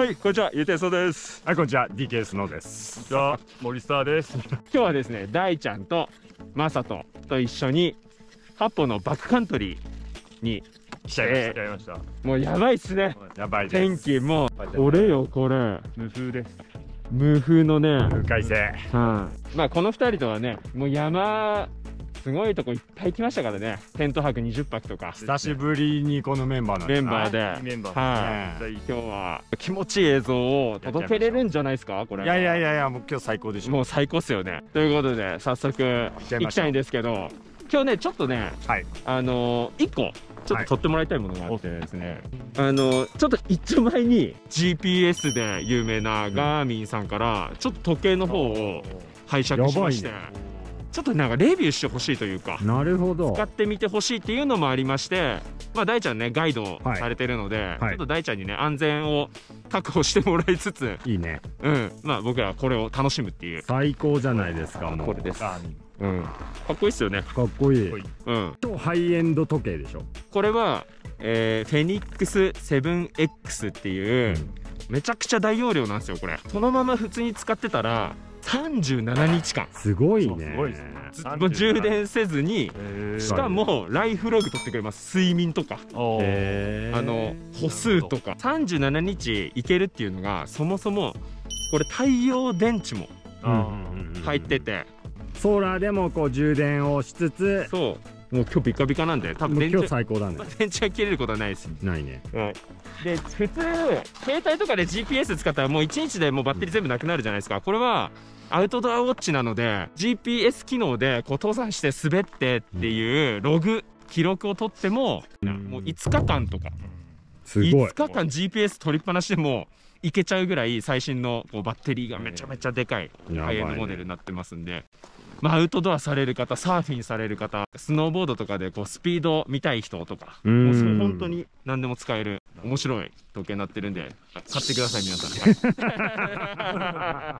はい、こんにちは、ゆうていそうです。はい、こんにちは、DKS のです。じゃあ森スターです。今日はですね、大ちゃんとまさとと一緒に、八歩のバックカントリーに、来ちゃいましえ来ちゃいました。もうやばいっすね。た。やばいで天す。気もう、これよ、これ。無風です。無風のね、風海性。はい。まあ、この二人とはね、もう山、すごいとこいっぱい来ましたからね。テント泊20泊とか、久しぶりにこのメンバーなんメンバーでで。いいメンバー。はい。はい。今日は気持ちいい映像を届けれるんじゃないですか？これ。いやいやいやいや、もう今日最高でしょ。もう最高っすよね。ということで、早速行きたいんですけど、今日ね、ちょっとね、はい。あのー、1個、ちょっと撮ってもらいたいものがあってですね、あのー、ちょっと一丁前に GPS で有名なガーミンさんから、ちょっと時計の方を拝借しまして、やばちょっとなんかレビューしてほしいというか、なるほど使ってみてほしいっていうのもありまして、まあ、大ちゃんね、ガイドされてるので、はいちょっと大ちゃんにね、安全を確保してもらいつつ、いいね。うん、まあ僕らはこれを楽しむっていう。最高じゃないですか、もう。これです。うん。かっこいいっすよね。かっこいい。うん。超ハイエンド時計でしょ。これは、えーフェニックス 7X っていう、めちゃくちゃ大容量なんですよ、これ。そのまま普通に使ってたら、37日間。すごいね。すごいですね。ずもう充電せずに、しかもライフログ取ってくれます。睡眠とか、あの、歩数とか。37日いけるっていうのが、そもそも、これ太陽電池もうん。あうんうん。入ってて、ソーラーでもこう充電をしつつ、そう、もう今日ビカビカなんで、多分電池最高だね。電池が切れることはないです。ないね。はい、で普通携帯とかで GPS 使ったらもう1日でもうバッテリー全部なくなるじゃないですかこれはアウトドアウォッチなので GPS 機能でこう登山して滑ってっていうログ記録を取ってももう5日間とかすごい5。日間 GPS 取りっぱなしでもいけちゃうぐらい最新のこうバッテリーがめちゃめちゃでかいハイエンドモデルになってますんで、まあ、アウトドアされる方サーフィンされる方スノーボードとかでこうスピード見たい人とかうん。もうそれ本当に何でも使える面白い時計になってるんで買ってください皆さん。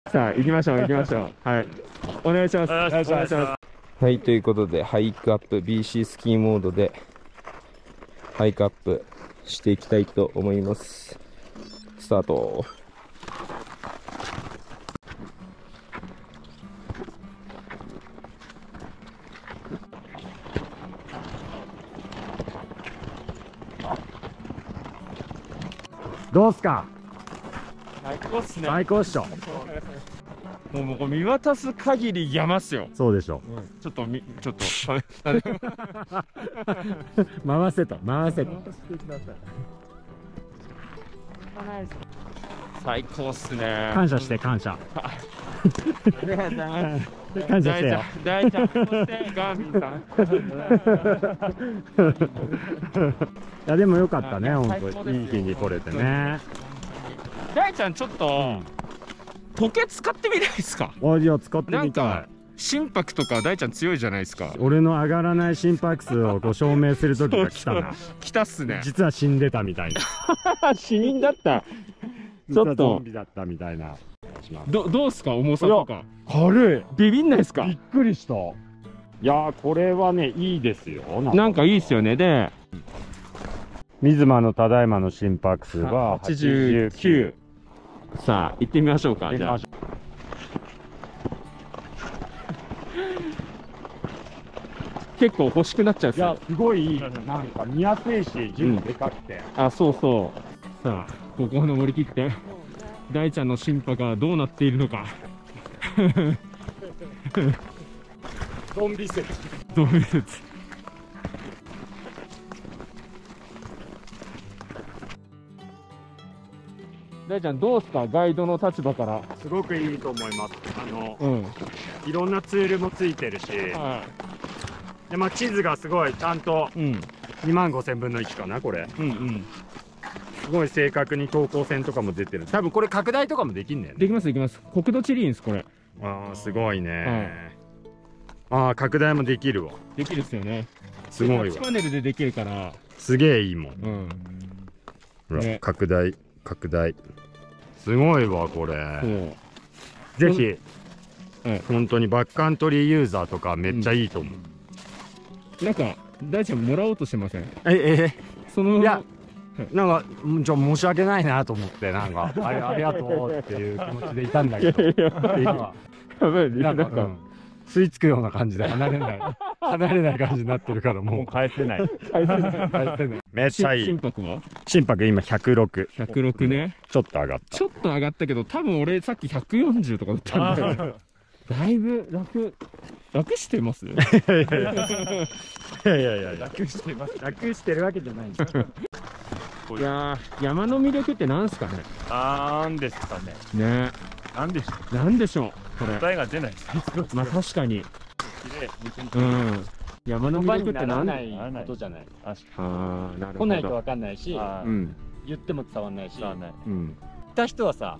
さあ行きましょう行きましょう。はい。お願いします。お願いします。はい、ということで、ハイクアップ、BC スキーモードで、ハイクアップしていきたいと思います。スタート。どうすか？最高っすね最高っしょ。もうもう見渡す限り山っすよそうでしょ。ちょっとみちょっと 回せと、回せと。最高っすね感謝して、感謝。ありがとうございます感謝してよ。大ちゃん大ちゃんそしてガーミンさんいや、でもよかったね、本当に。いい日に来れてね。大ちゃんちょっと時計使ってみないですか？おじを使ってみたなんかい。心拍とか大ちゃん強いじゃないですか俺の上がらない心拍数をこう証明する時が来たな。来たっすね実は死んでたみたいな。死人だったちょっと。ゾンビだったみたいな。どどうっすか？重さとか。軽い。ビビんないっすか？びっくりした。いやー、これはね、いいですよ。なんか。いいっすよね。で。水間のただいまの心拍数が89さあ行ってみましょうか。じゃあ。結構欲しくなっちゃういや、すごいいい。なんか見やすいし、銃もでかくて。あそうそうさあここを登りきって大ちゃんの心拍がどうなっているのか。ゾンビ説。どういう説大ちゃんどうっすか？ガイドの立場から。すごくいいと思います。あの、うん。いろんなツールもついてるし、はでまあ、地図がすごいちゃんというん。2万5千分の1かな、これ。うんうんすごい正確に等高線とかも出てる。多分これ拡大とかもできんね。できますできます国土地理院ですこれああ、すごいね。ああ、拡大もできるわ。できるっすよねすごいわ。パネルでできるからすげえいいもん。うんほら、ね拡大、拡大。すごいわ、こそれ。うぜひ、うん本当にバックカントリーユーザーとかめっちゃいいと思う。なんか大ちゃんもらおうとしてません？え、え、そのいやなんかうんじゃあ申し訳ないなと思ってなんかあれありがとうっていう気持ちでいたんだけど。今なんか、うん。吸い付くような感じで離れない。離れない感じになってるからもう。もう返せない。返せない。めっちゃいい。心拍は？心拍今106 106ね。ちょっと上がった。ちょっと上がったけど多分俺さっき140とかだったんだよ。だいぶ楽楽してますいやいやいやいやいや楽してます。楽してるわけじゃないんだいやー山の魅力ってなんすかね？なんですかね。ね。なんでしょう。なんでしょうこれ。答えが出ないです。まあ確かに。うん。山の魅力ってなんないことじゃない。確かああなるほど。来ないと分かんないしうん言っても伝わんないし。伝わんない。うん。行った人はさ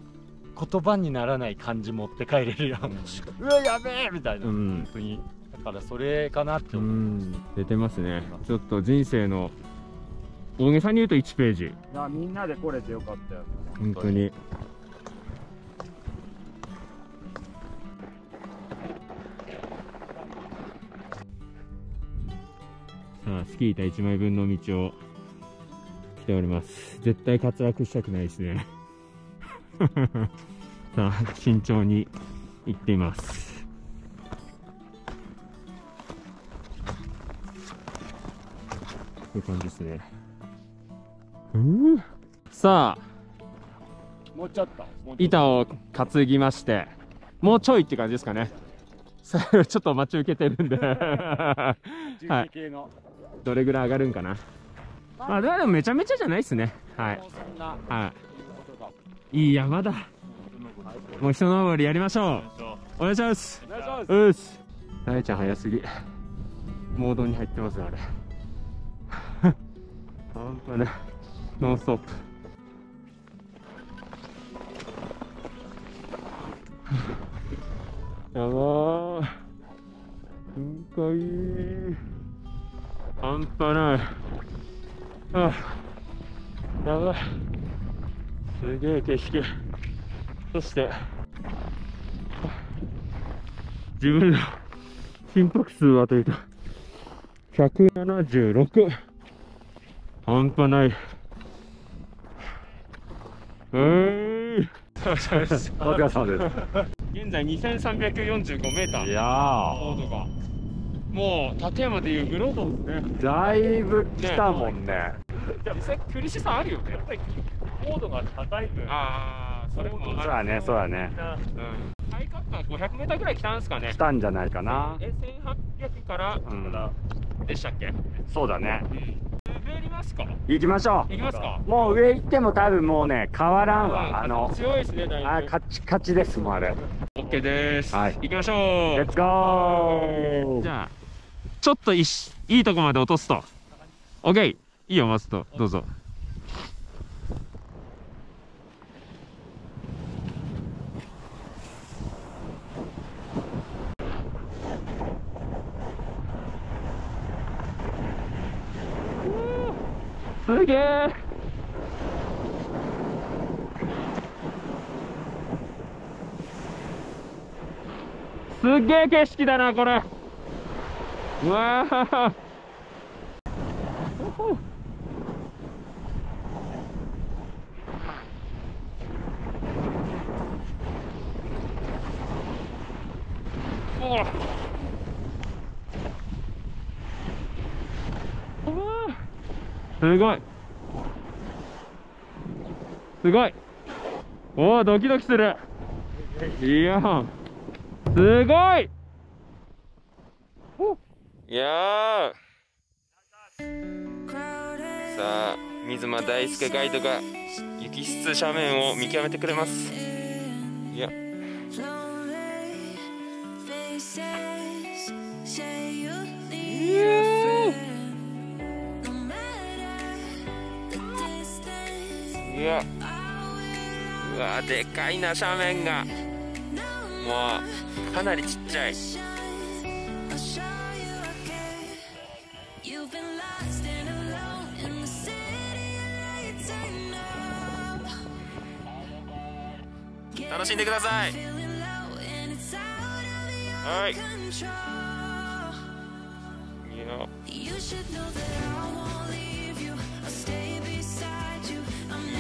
言葉にならない感じ持って帰れるやん、うわやべえみたいな、うん。本当に。だからそれかなってう思う、ん。出てますね。ちょっと人生の大げさに言うと1ページ。みんなで来れてよかったよ。本当に。さあスキー板1枚分の道を来ております。絶対滑落したくないですね。さあ慎重に行っています。こういう感じですねうん。さあ。もうちょっと。板を担ぎまして。もうちょいって感じですかね。ちょっと待ち受けてるんで。はい。どれぐらい上がるんかな。まあでもめちゃめちゃじゃないっすね。はい。はい。いい山だ。もう一登りやりましょう。お願いします。お願いします。うっす。大ちゃん早すぎ。モードに入ってますよあれ。半端ないノンストップ。やばー。深い半端ない。あやばい。すげえ景色。そして。自分の心拍数はというと。176半端ない。うー。いお疲れ様です。現在2345メーター。いや高度が。もう立山でいう室戸ですね。ーだいぶ来たもんね。実際苦しさあるよね。高度が高い分。ああそれもそうだねそうだね。うん。ハイカップは500メーターぐらい来たんすかね。来たんじゃないかな。え1800からうん。でしたっけ？そうだね。滑りますか？行きましょ行きますか？うもう上行っても多分もうね変わらんわ。あの強いですねだいぶ。あカッチカチですもんあれ。OK です、はい。行きましょう。レッツゴーじゃあちょっといいいとこまで落とすと。OK いいよマストどうぞすげえ。すげえ景色だなこれ。うわあおううわすごい。すごい。おおドキドキする。いやすごい。いやさあ水間大輔ガイドが雪質斜面を見極めてくれます。いや。うわでかいな斜面が。もうかなりちっちゃい。楽しんでください。はい。いい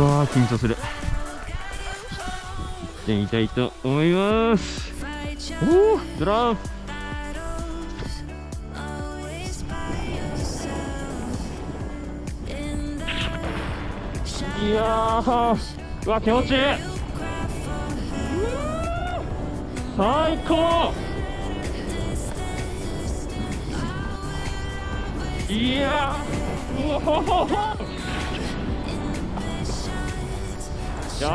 わー緊張する。行ってみたいと思います。おおドラン。いやーうわ気持ちいい。最高。いやーうよ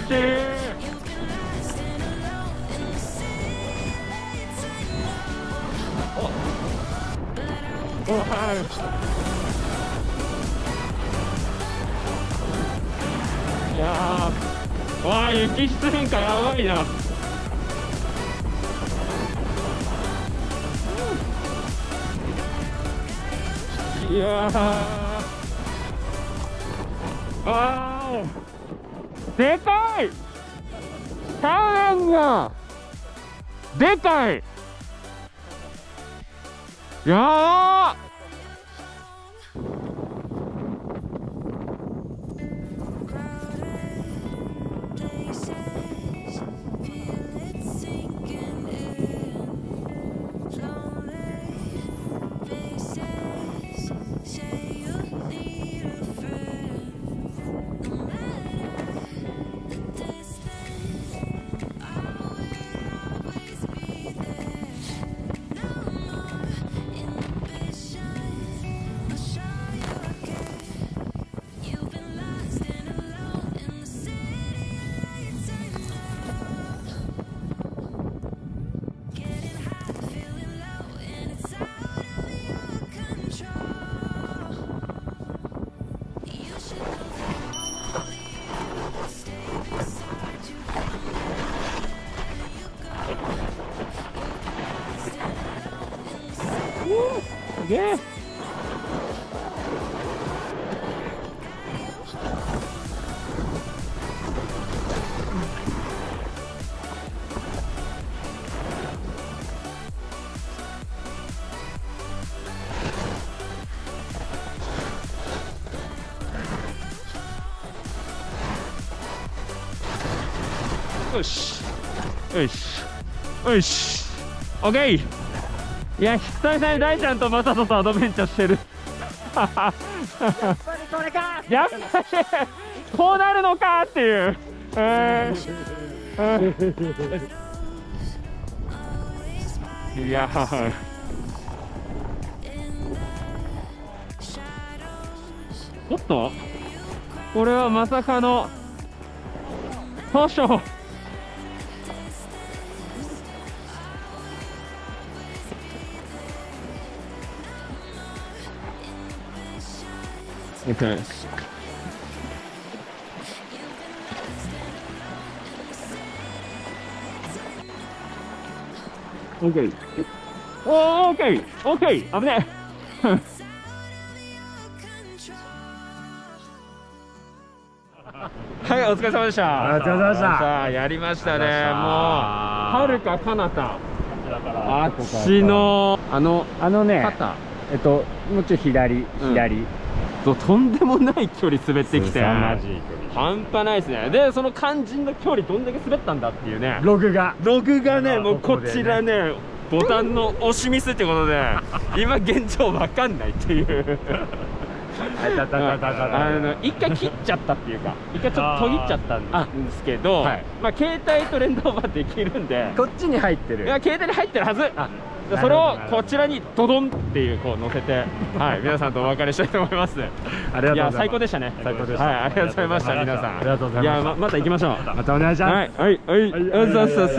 しいいやーわあ雪質変化やばいな。いやー。あー。でかい。斜面が。でかい。やー the city. すげえよいや久々に大ちゃんとマサトとアドベンチャーしてる。やっぱりこれか。やっぱりこうなるのかっていう。えーいや。ーおっと。これはまさかの。図書 Okay. OK。おー、OK! OK! 危ねえはい、お疲れ様でした。お疲れ様でしたさあ、やりましたね。もう、はるか彼方。あっこちの、あの、あのね肩。えっともうちょい左うん左、ととんでもない距離滑ってきて。半端ないですね。で、その肝心の距離どんだけ滑ったんだっていうね。ログが。ログがね、あもうこちらね、ボタンの押しミスってことで、今現状わかんないっていう。たたたたた。あの一回切っちゃったっていうか一回ちょっと途切っちゃったんですけど、はい。まあ携帯と連動版できるんで。こっちに入ってる。いや携帯に入ってるはずそれをこちらにドドンっていうこう乗せて はい皆さんとお別れしたいと思います。ありがとうございます。や最高でしたね。最高でした。はいありがとうございました皆さん。ありがとうございました。やままた行きましょう。またお願いします。はいはいはいはいあざっさっす